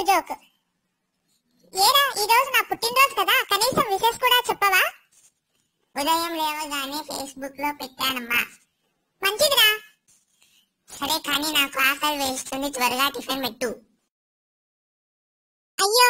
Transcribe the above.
Telugu joke ఏరా ఈ రోజు నా పుట్టినరోజు కదా? కనీసం విషెస్ కూడా చెప్పవా? ఉదయం లేవగానే ఫేస్బుక్లో పెట్టానమ్మా. మంచిదిరా. సరే కానీ నాకు ఆకలి వేస్తుంది త్వరగా టిఫిన్ పెట్టు. అయ్యో!